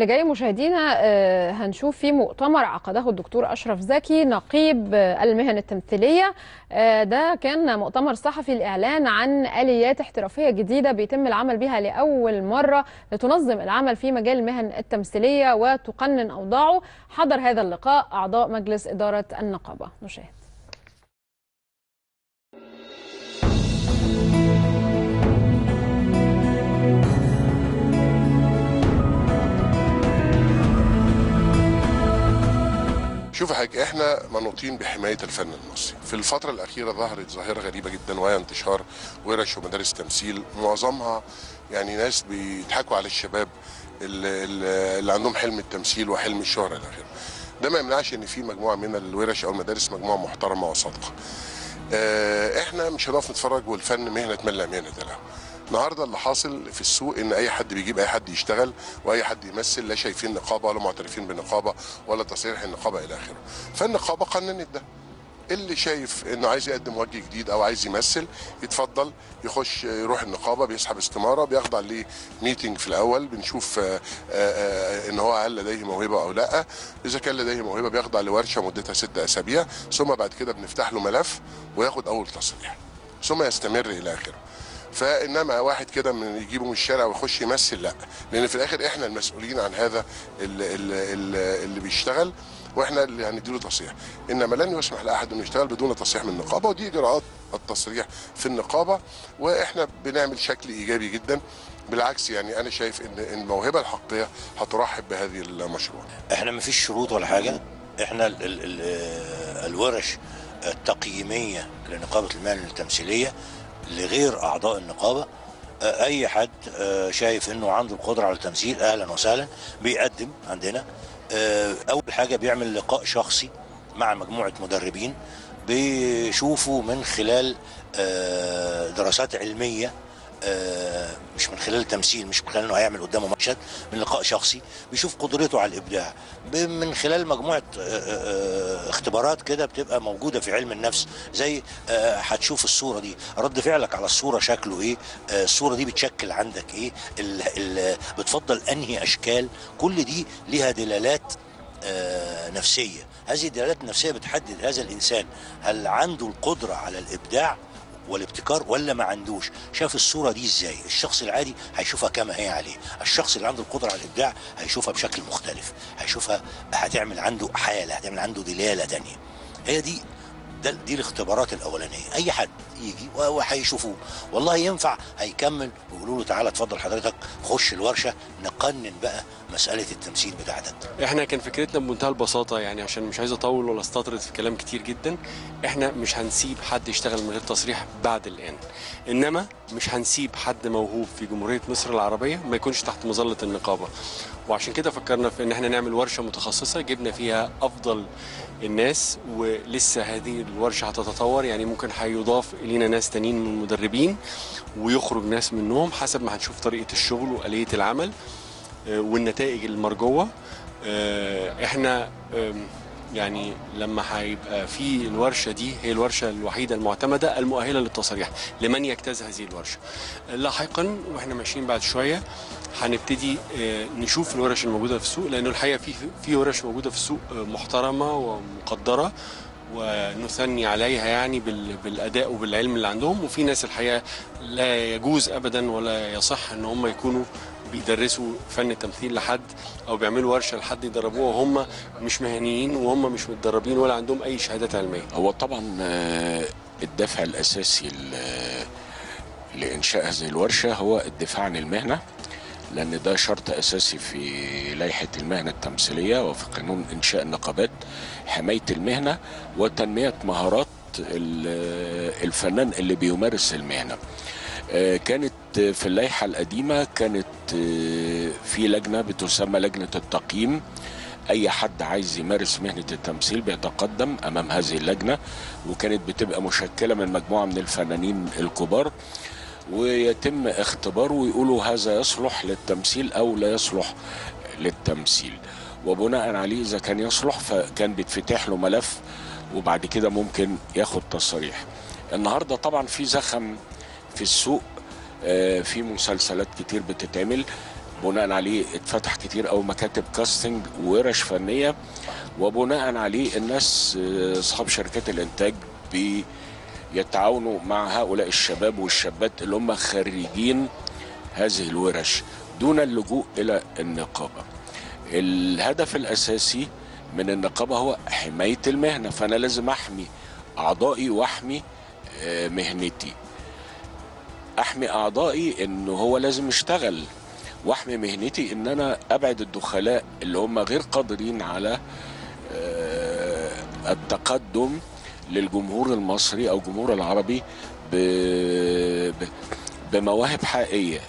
اللي جاي مشاهدينا آه، هنشوف فيه مؤتمر عقده الدكتور أشرف زكي نقيب آه، المهن التمثيلية. آه، ده كان مؤتمر صحفي الاعلان عن آليات احترافية جديدة بيتم العمل بها لأول مرة لتنظم العمل في مجال المهن التمثيلية وتقنن أوضاعه. حضر هذا اللقاء أعضاء مجلس إدارة النقابة. نشاهد شوف يا حاج إحنا منوطين بحماية الفن المصري. في الفترة الأخيرة ظهرت ظاهرة غريبة جدا وهي انتشار ورش ومدارس تمثيل. معظمها يعني ناس بيضحكوا على الشباب اللي, اللي عندهم حلم التمثيل وحلم الشهرة إلى آخره. ده ما يمنعش إن في مجموعة من الورش أو المدارس مجموعة محترمة وصادقة. آه، إحنا مش هنقف نتفرج والفن مهنة من لا مهنة له النهارده اللي حاصل في السوق إن أي حد بيجيب أي حد يشتغل وأي حد يمثل لا شايفين نقابة ولا معترفين بالنقابة ولا تصريح النقابة إلى آخره. فالنقابة قننت ده. اللي شايف إنه عايز يقدم وجه جديد أو عايز يمثل يتفضل يخش يروح النقابة بيسحب استمارة بيخضع لميتنج في الأول بنشوف آه، آه، إن هو هل لديه موهبة أو لأ. إذا كان لديه موهبة بيخضع لورشة مدتها ست أسابيع ثم بعد كده بنفتح له ملف وياخد أول تصريح ثم يستمر إلى آخره. فإنما واحد كده من يجيبه من الشارع ويخش يمثل لا. لأن في الآخر إحنا المسؤولين عن هذا اللي, اللي, اللي بيشتغل وإحنا اللي هنديله تصريح إنما لن يسمح لأحد انه يشتغل بدون تصريح من النقابة ودي إجراءات التصريح في النقابة. وإحنا بنعمل شكل إيجابي جدا. بالعكس يعني أنا شايف إن الموهبه الحقيقية هترحب بهذه المشروع. إحنا ما فيش شروط ولا حاجة. إحنا ال ال ال الورش التقييمية لنقابة المهن التمثيلية لغير أعضاء النقابة. أي حد شايف إنه عنده القدرة على التمثيل أهلا وسهلا بيقدم عندنا. أول حاجة بيعمل لقاء شخصي مع مجموعة مدربين بيشوفوا من خلال دراسات علمية مش من خلال التمثيل مش من خلال إنه هيعمل قدامه مشهد من لقاء شخصي بيشوف قدرته على الإبداع. من خلال مجموعة آه، آه، اختبارات كده بتبقى موجودة في علم النفس زي هتشوف الصورة دي. رد فعلك على الصورة شكله إيه؟ الصورة دي بتشكل عندك إيه؟ ال ال بتفضل أنهي أشكال؟ كل دي ليها دلالات نفسية. هذه الدلالات النفسية بتحدد هذا الإنسان هل عنده القدرة على الإبداع؟ والابتكار ولا ما عندوش؟ شاف الصورة دي إزاي؟ الشخص العادي هيشوفها كما هي عليه. الشخص اللي عنده القدرة على الإبداع هيشوفها بشكل مختلف. هيشوفها هتعمل عنده حالة هتعمل عنده دلالة تانية. هي دي ده دي الاختبارات الأولانية. أي حد يجي وهيشوفوه. والله ينفع هيكمل ويقولوا له تعالى اتفضل حضرتك خش الورشة نقنن بقى مسألة التمثيل بتاعتك. إحنا كان فكرتنا بمنتهى البساطة يعني عشان مش عايز أطول ولا أستطرد في كلام كتير جدا إحنا مش هنسيب حد يشتغل من غير تصريح بعد الآن. إنما مش هنسيب حد موهوب في جمهورية مصر العربية ما يكونش تحت مظلة النقابة. وعشان كده فكرنا في إن إحنا نعمل ورشة متخصصة جبنا فيها أفضل الناس ولسه هذه الورشة هتتطور يعني ممكن هيضاف إلينا ناس تانيين من المدربين ويخرج ناس منهم حسب ما هنشوف طريقة الشغل وآلية العمل آه، والنتائج المرجوه آه، إحنا يعني لما هيبقى في الورشة دي هي الورشة الوحيدة المعتمدة المؤهلة للتصريح لمن يجتاز هذه الورشة. لاحقا وإحنا ماشيين بعد شوية هنبتدي آه، نشوف الورش الموجودة في السوق لأنه الحقيقة في في ورش موجودة في السوق آه، محترمة ومقدرة ونثني عليها يعني بالأداء وبالعلم اللي عندهم وفي ناس الحقيقة لا يجوز ابدا ولا يصح إن هم يكونوا بيدرسوا فن التمثيل لحد أو بيعملوا ورشة لحد يدربوها وهم مش مهنيين وهم مش متدربين ولا عندهم أي شهادات علمية. هو طبعا آه، الدافع الأساسي لإنشاء هذه الورشة هو الدفاع عن المهنة لأن ده شرط أساسي في لائحة المهنة التمثيلية وفي قانون إنشاء النقابات حماية المهنة وتنمية مهارات الفنان اللي بيمارس المهنة. آه، كانت في اللائحة القديمة كانت آه، في لجنة بتسمى لجنة التقييم أي حد عايز يمارس مهنة التمثيل بيتقدم أمام هذه اللجنة وكانت بتبقى مشكلة من مجموعة من الفنانين الكبار ويتم اختباره ويقولوا هذا يصلح للتمثيل أو لا يصلح للتمثيل. وبناء عليه إذا كان يصلح فكان بيتفتح له ملف وبعد كده ممكن ياخد تصريح. النهارده طبعا في زخم في السوق آه، في مسلسلات كتير بتتعمل. بناء عليه اتفتح كتير أو مكاتب كاستنج وورش فنية. وبناء عليه الناس آه، أصحاب شركات الإنتاج بيتعاونوا مع هؤلاء الشباب والشابات اللي هم خريجين هذه الورش دون اللجوء إلى النقابة. الهدف الأساسي من النقابة هو حماية المهنة فأنا لازم أحمي أعضائي وأحمي آه، مهنتي. أحمي أعضائي إنه هو لازم يشتغل وأحمي مهنتي إن أنا أبعد الدخلاء اللي هم غير قادرين على آه، التقدم للجمهور المصري أو الجمهور العربي ب- ب- بمواهب حقيقية.